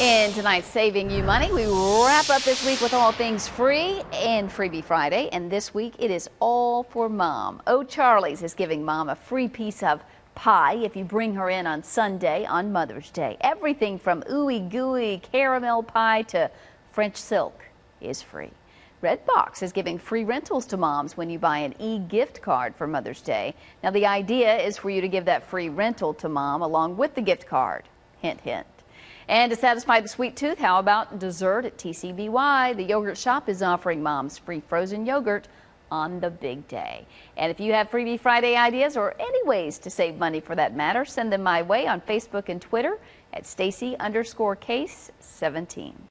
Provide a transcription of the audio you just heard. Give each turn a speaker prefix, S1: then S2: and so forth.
S1: In tonight's Saving You Money, we wrap up this week with all things free and Freebie Friday. And this week it is all for mom. Oh, O'Charley's is giving mom a free piece of pie if you bring her in on Sunday on Mother's Day. Everything from ooey gooey caramel pie to French silk is free. Redbox is giving free rentals to moms when you buy an e-gift card for Mother's Day. Now the idea is for you to give that free rental to mom along with the gift card. Hint, hint. And to satisfy the sweet tooth, how about dessert at TCBY? The yogurt shop is offering moms free frozen yogurt on the big day. And if you have Freebie Friday ideas or any ways to save money for that matter, send them my way on Facebook and Twitter at Stacy underscore case 17.